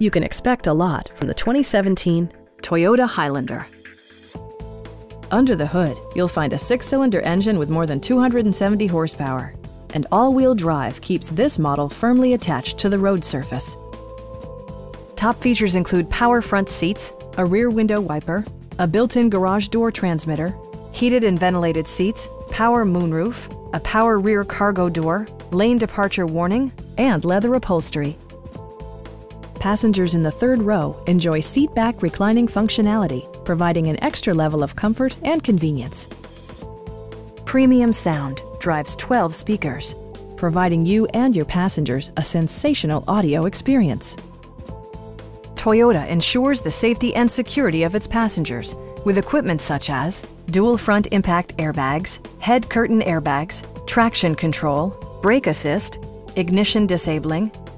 You can expect a lot from the 2017 Toyota Highlander. Under the hood, you'll find a six-cylinder engine with more than 270 horsepower. And all-wheel drive keeps this model firmly attached to the road surface. Top features include power front seats, a rear window wiper, a built-in garage door transmitter, heated and ventilated seats, power moonroof, a power rear cargo door, lane departure warning, and leather upholstery. Passengers in the third row enjoy seat-back reclining functionality, providing an extra level of comfort and convenience. Premium sound drives 12 speakers, providing you and your passengers a sensational audio experience. Toyota ensures the safety and security of its passengers with equipment such as dual front impact airbags, head curtain airbags, traction control, brake assist, ignition disabling,